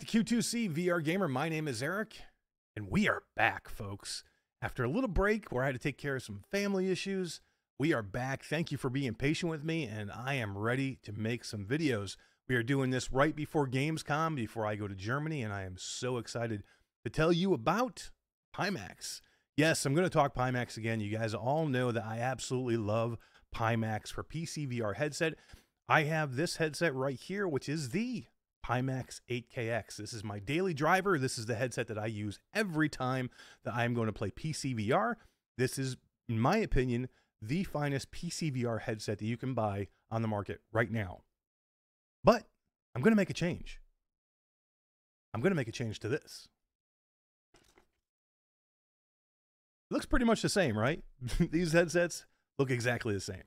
To Q2C VR Gamer. My name is Eric, and we are back, folks. After a little break where I had to take care of some family issues, we are back. Thank you for being patient with me, and I am ready to make some videos. We are doing this right before Gamescom, before I go to Germany, and I am so excited to tell you about Pimax. Yes, I'm going to talk Pimax again. You guys all know that I absolutely love Pimax for PC VR headset. I have this headset right here, which is the Pimax 8KX. This is my daily driver. This is the headset that I use every time that I'm going to play PC VR. This is, in my opinion, the finest PC VR headset that you can buy on the market right now. But I'm going to make a change. I'm going to make a change to this. It looks pretty much the same, right? These headsets look exactly the same.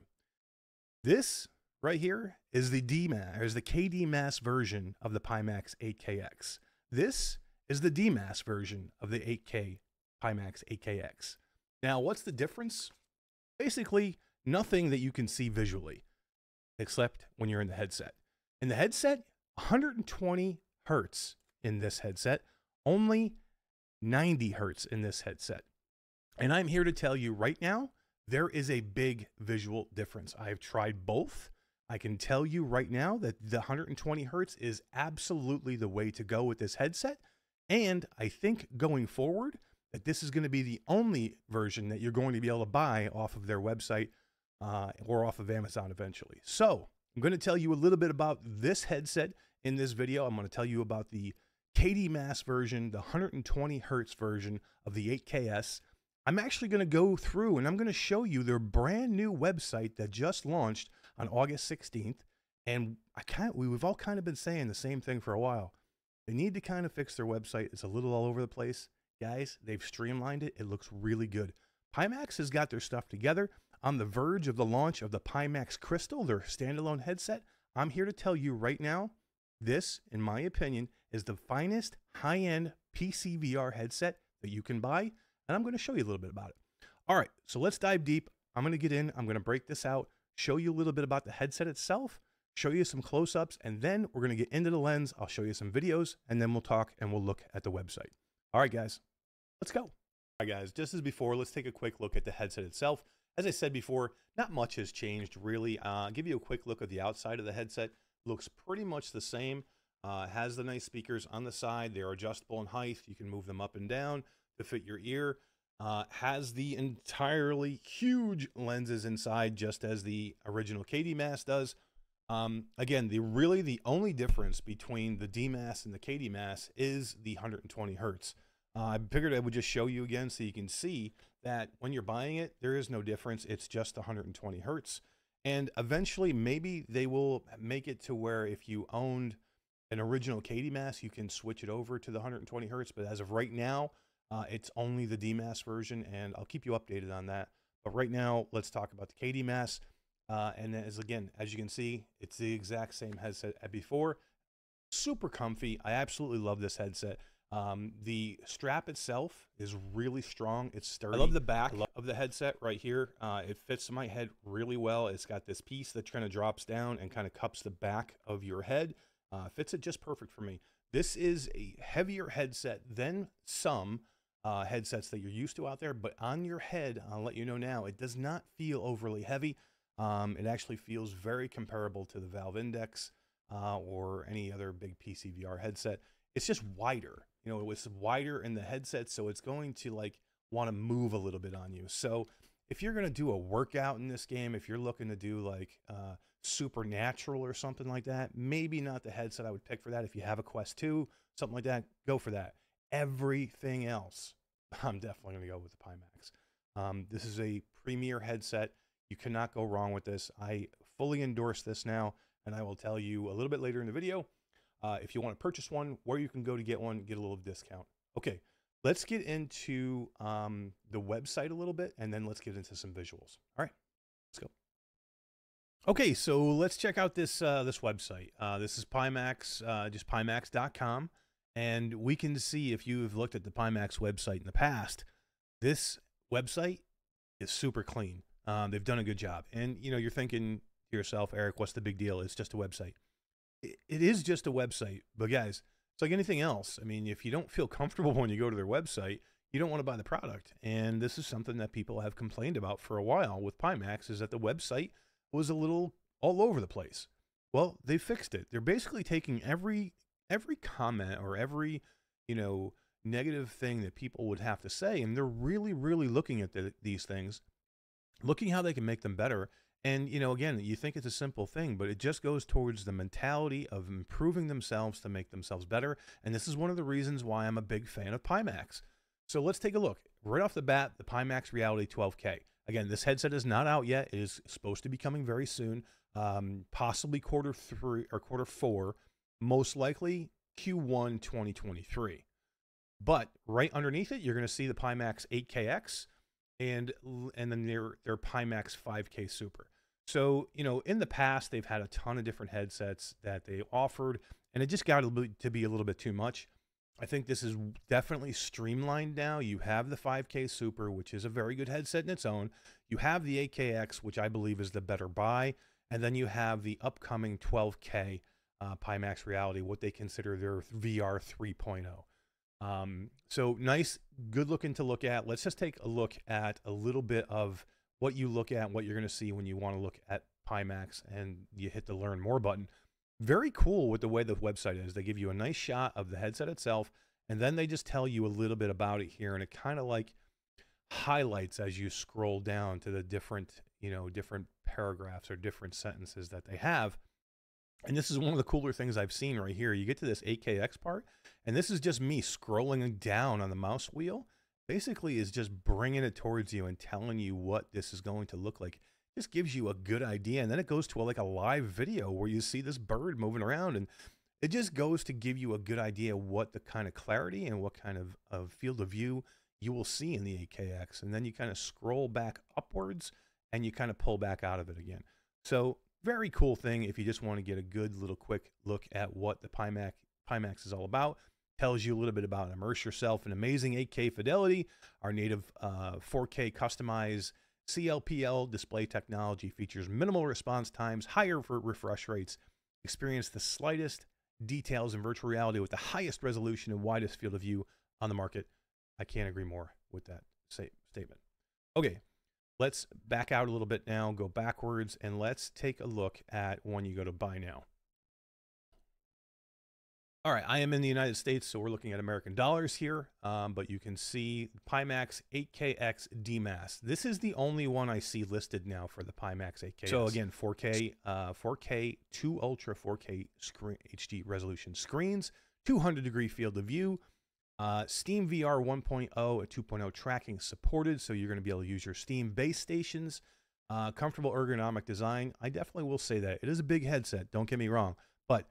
This right here is the DMAS, is the KD Mass version of the Pimax 8KX. This is the DMAS version of the 8K Pimax 8KX. Now, what's the difference? Basically, nothing that you can see visually, except when you're in the headset. In the headset, 120 hertz in this headset, only 90 hertz in this headset. And I'm here to tell you right now, there is a big visual difference. I've tried both. I can tell you right now that the 120 hertz is absolutely the way to go with this headset. And I think going forward, that this is going to be the only version that you're going to be able to buy off of their website uh, or off of Amazon eventually. So I'm going to tell you a little bit about this headset in this video. I'm going to tell you about the KD Mass version, the 120 hertz version of the 8KS. I'm actually going to go through and I'm going to show you their brand new website that just launched on August 16th. And I kind we've all kind of been saying the same thing for a while. They need to kind of fix their website. It's a little all over the place. Guys, they've streamlined it. It looks really good. Pimax has got their stuff together. On the verge of the launch of the Pimax Crystal, their standalone headset, I'm here to tell you right now, this, in my opinion, is the finest high-end PC VR headset that you can buy and I'm going to show you a little bit about it. All right, so let's dive deep. I'm going to get in, I'm going to break this out, show you a little bit about the headset itself, show you some close ups, and then we're going to get into the lens. I'll show you some videos, and then we'll talk and we'll look at the website. All right, guys, let's go. All right, guys, just as before, let's take a quick look at the headset itself. As I said before, not much has changed really. Uh, give you a quick look at the outside of the headset. Looks pretty much the same. Uh, has the nice speakers on the side. They're adjustable in height. You can move them up and down to fit your ear. Uh, has the entirely huge lenses inside, just as the original KD Mass does. Um, again, the really the only difference between the D Mass and the KD Mass is the 120 hertz. Uh, I figured I would just show you again so you can see that when you're buying it, there is no difference. It's just 120 hertz. And eventually, maybe they will make it to where if you owned an original KD Mass, you can switch it over to the 120 hertz. But as of right now, uh, it's only the DMAS version, and I'll keep you updated on that. But right now, let's talk about the KD Mass. Uh, and as again, as you can see, it's the exact same headset as before. Super comfy. I absolutely love this headset. Um, the strap itself is really strong. It's sturdy. I love the back love of the headset right here. Uh, it fits my head really well. It's got this piece that kind of drops down and kind of cups the back of your head. Uh, fits it just perfect for me. This is a heavier headset than some uh, headsets that you're used to out there. But on your head, I'll let you know now, it does not feel overly heavy. Um, it actually feels very comparable to the Valve Index uh, or any other big PC VR headset. It's just wider. You know, it's wider in the headset, so it's going to like want to move a little bit on you. So if you're going to do a workout in this game, if you're looking to do like uh, supernatural or something like that, maybe not the headset I would pick for that. If you have a Quest 2, something like that, go for that everything else, I'm definitely going to go with the Pimax. Um, this is a premier headset. You cannot go wrong with this. I fully endorse this now, and I will tell you a little bit later in the video uh, if you want to purchase one, where you can go to get one, get a little discount. Okay, let's get into um, the website a little bit, and then let's get into some visuals. All right, let's go. Okay, so let's check out this uh, this website. Uh, this is Pimax, uh, just pimax.com. And we can see if you've looked at the Pimax website in the past, this website is super clean. Um, they've done a good job. And you know, you're thinking to yourself, Eric, what's the big deal? It's just a website. it, it is just a website, but guys, It's like anything else. I mean, if you don't feel comfortable when you go to their website, you don't want to buy the product. And this is something that people have complained about for a while with Pimax is that the website was a little all over the place. Well, they fixed it. They're basically taking every every comment or every, you know, negative thing that people would have to say and they're really really looking at the, these things, looking how they can make them better. And you know, again, you think it's a simple thing, but it just goes towards the mentality of improving themselves to make themselves better. And this is one of the reasons why I'm a big fan of Pimax. So let's take a look. Right off the bat, the Pimax Reality 12K. Again, this headset is not out yet. It is supposed to be coming very soon, um, possibly quarter three or quarter four, most likely Q1 2023. But right underneath it, you're going to see the Pimax 8KX and and then their their Pimax 5K Super. So you know, in the past, they've had a ton of different headsets that they offered, and it just got to be a little bit too much. I think this is definitely streamlined now. You have the 5K Super, which is a very good headset in its own. You have the 8KX, which I believe is the better buy. And then you have the upcoming 12K uh, Pimax Reality, what they consider their VR 3.0. Um, so nice, good looking to look at. Let's just take a look at a little bit of what you look at, what you're going to see when you want to look at Pimax and you hit the learn more button very cool with the way the website is. They give you a nice shot of the headset itself, and then they just tell you a little bit about it here, and it kind of like highlights as you scroll down to the different, you know, different paragraphs or different sentences that they have. And this is one of the cooler things I've seen right here. You get to this 8KX part, and this is just me scrolling down on the mouse wheel. Basically, is just bringing it towards you and telling you what this is going to look like just gives you a good idea. And then it goes to a, like a live video where you see this bird moving around and it just goes to give you a good idea what the kind of clarity and what kind of, of field of view you will see in the 8KX. And then you kind of scroll back upwards and you kind of pull back out of it again. So very cool thing if you just want to get a good little quick look at what the Pimax, Pimax is all about. Tells you a little bit about immerse yourself in amazing 8K fidelity, our native uh, 4K customized CLPL display technology features minimal response times, higher refresh rates, experience the slightest details in virtual reality with the highest resolution and widest field of view on the market. I can't agree more with that statement. Okay, let's back out a little bit now, go backwards, and let's take a look at when you go to buy now. All right, I am in the United States, so we're looking at American dollars here, um, but you can see Pimax 8KX DMAS. This is the only one I see listed now for the Pimax 8K. So again, 4K, uh, 4K, 2 Ultra 4K screen, HD resolution screens, 200 degree field of view, uh, Steam VR 1.0 a 2.0 tracking supported, so you're going to be able to use your Steam base stations. Uh, comfortable ergonomic design. I definitely will say that it is a big headset. Don't get me wrong, but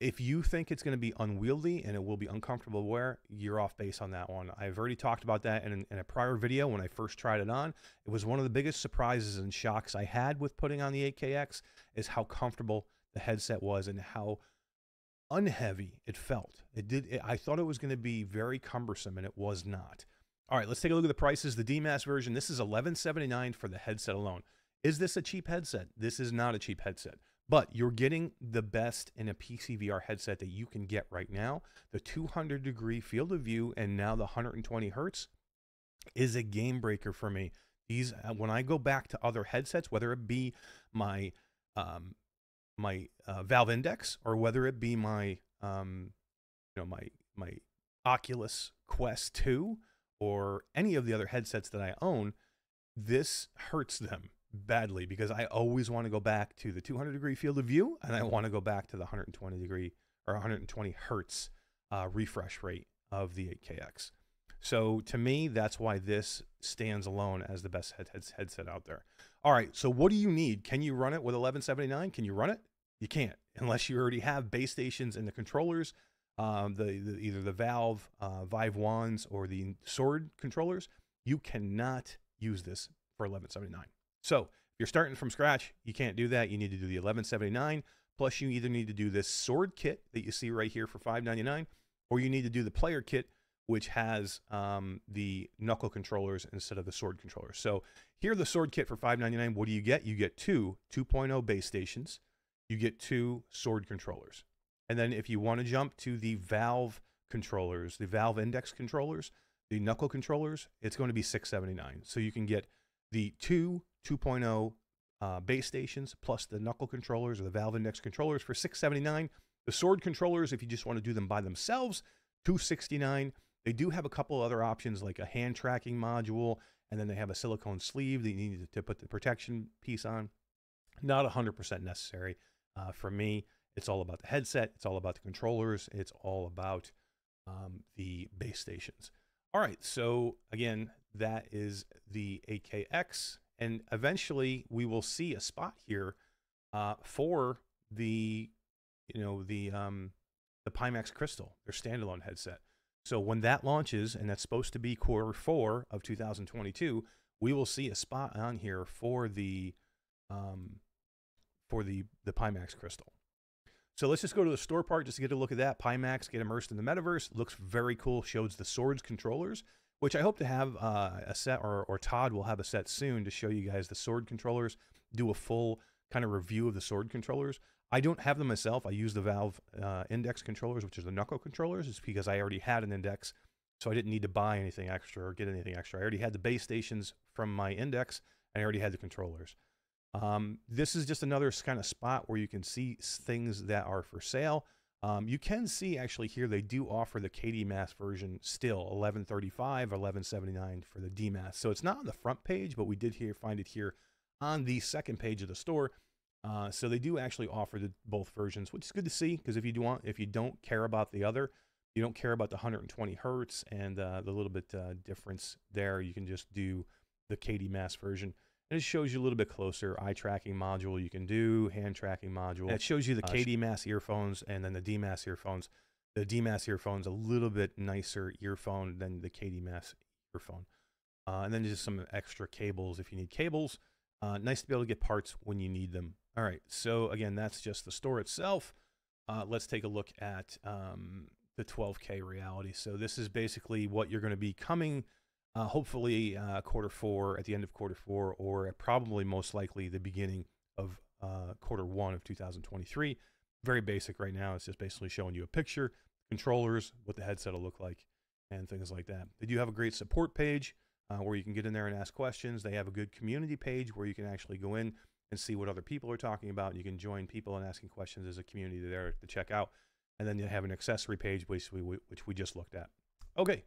if you think it's going to be unwieldy and it will be uncomfortable to wear, you're off base on that one. I've already talked about that in, in, a prior video when I first tried it on. It was one of the biggest surprises and shocks I had with putting on the 8KX is how comfortable the headset was and how unheavy it felt. It did. It, I thought it was going to be very cumbersome, and it was not. All right, let's take a look at the prices. The DMAS version. This is 11.79 for the headset alone. Is this a cheap headset? This is not a cheap headset. But you're getting the best in a PCVR headset that you can get right now. The 200 degree field of view and now the 120 hertz is a game breaker for me. These uh, when I go back to other headsets, whether it be my um, my uh, Valve Index or whether it be my um, you know my my Oculus Quest 2 or any of the other headsets that I own, this hurts them badly because I always want to go back to the 200 degree field of view and I want to go back to the 120 degree or 120 hertz uh, refresh rate of the 8KX. So to me, that's why this stands alone as the best head, head, headset out there. All right, so what do you need? Can you run it with 1179? Can you run it? You can't unless you already have base stations and the controllers, um, the, the, either the Valve uh, Vive Wands or the Sword controllers. You cannot use this for 1179. So if you're starting from scratch, you can't do that. You need to do the 1179. Plus, you either need to do this sword kit that you see right here for 599, or you need to do the player kit, which has um, the knuckle controllers instead of the sword controllers. So here, the sword kit for 599. What do you get? You get two 2.0 base stations. You get two sword controllers. And then if you want to jump to the Valve controllers, the Valve Index controllers, the knuckle controllers, it's going to be 679. So you can get the two 2.0 uh, base stations plus the knuckle controllers or the Valve Index controllers for 679. The sword controllers, if you just want to do them by themselves, 269. They do have a couple other options like a hand tracking module, and then they have a silicone sleeve that you need to put the protection piece on. Not 100% necessary uh, for me. It's all about the headset. It's all about the controllers. It's all about um, the base stations. All right. So again, that is the 8KX, and eventually we will see a spot here uh, for the, you know, the um, the Pimax Crystal, their standalone headset. So when that launches, and that's supposed to be quarter four of 2022, we will see a spot on here for the um, for the the Pimax Crystal. So let's just go to the store part just to get a look at that. Pimax, get immersed in the metaverse. Looks very cool. Shows the swords controllers, which I hope to have uh, a set, or, or Todd will have a set soon to show you guys the sword controllers, do a full kind of review of the sword controllers. I don't have them myself. I use the Valve uh, Index controllers, which is the knuckle controllers. It's because I already had an Index, so I didn't need to buy anything extra or get anything extra. I already had the base stations from my Index, and I already had the controllers. Um, this is just another kind of spot where you can see things that are for sale. Um, you can see actually here they do offer the KD Mass version still 1135 1179 for the DMAS. So it's not on the front page, but we did here find it here on the second page of the store. Uh, so they do actually offer the both versions, which is good to see because if you do want, if you don't care about the other, you don't care about the 120 hertz and uh, the little bit uh, difference there, you can just do the KD Mass version. And it shows you a little bit closer eye tracking module you can do, hand tracking module. And it shows you the uh, KD Mass earphones and then the DMAS earphones. The DMAS earphone's a little bit nicer earphone than the KD Mass earphone. Uh, and then just some extra cables if you need cables. Uh, nice to be able to get parts when you need them all right, so again, that's just the store itself. Uh, let's take a look at um, the 12K reality. So this is basically what you're going to be coming, uh, hopefully uh, quarter four, at the end of quarter four, or probably most likely the beginning of uh, quarter one of 2023. Very basic right now. It's just basically showing you a picture, controllers, what the headset will look like, and things like that. They do have a great support page uh, where you can get in there and ask questions. They have a good community page where you can actually go in and see what other people are talking about. You can join people and asking questions as a community there to check out. And then you have an accessory page, which we, which we just looked at. Okay,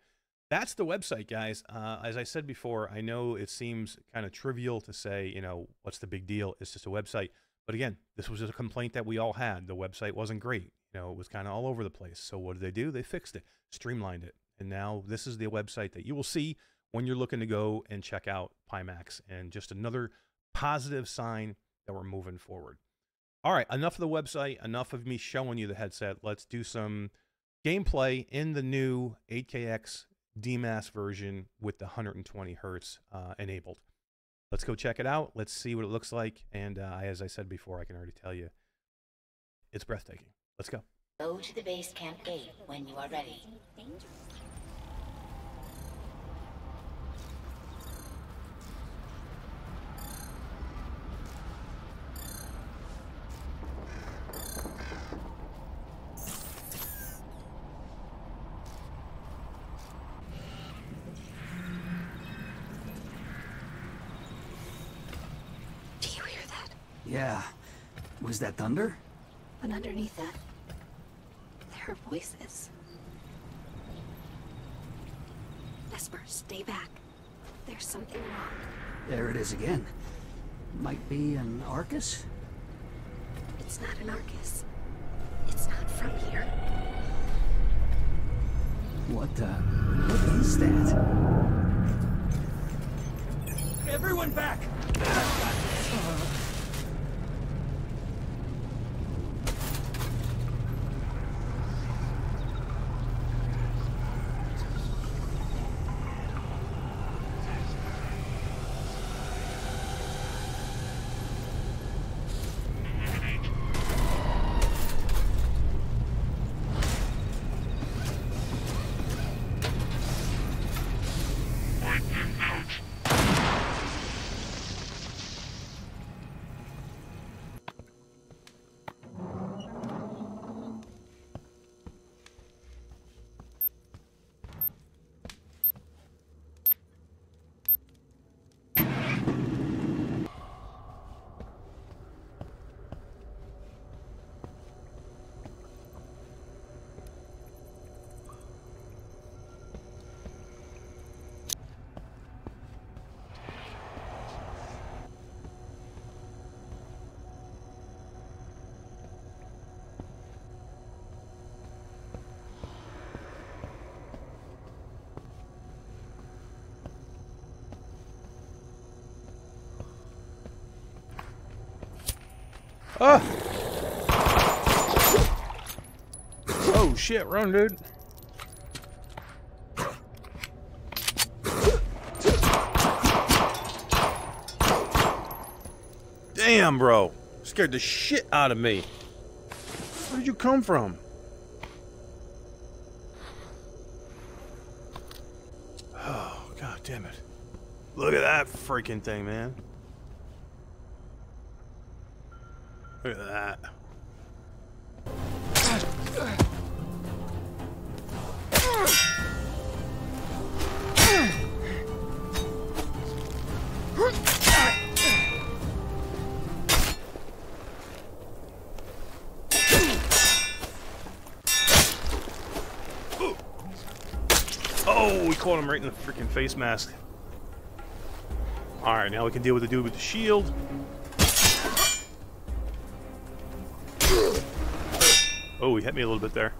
that's the website, guys. Uh, as I said before, I know it seems kind of trivial to say, you know, what's the big deal? It's just a website. But again, this was a complaint that we all had. The website wasn't great. You know, it was kind of all over the place. So what did they do? They fixed it, streamlined it. And now this is the website that you will see when you're looking to go and check out Pimax. And just another positive sign that we're moving forward. All right, enough of the website, enough of me showing you the headset. Let's do some gameplay in the new 8KX DMAS version with the 120 hertz uh, enabled. Let's go check it out. Let's see what it looks like. And uh, as I said before, I can already tell you, it's breathtaking. Let's go. Go to the base camp gate when you are ready. Yeah. Was that thunder? But underneath that, there are voices. Vesper, stay back. There's something wrong. There it is again. Might be an Arcus? It's not an Arcus. It's not from here. What, uh, what is that? Everyone back! Ah! Oh shit, run, dude. Damn, bro. Scared the shit out of me. Where did you come from? Oh, god damn it. Look at that freaking thing, man. Look at that. Oh, we caught him right in the freaking face mask. Alright, now we can deal with the dude with the shield. Oh, he hit me a little bit there.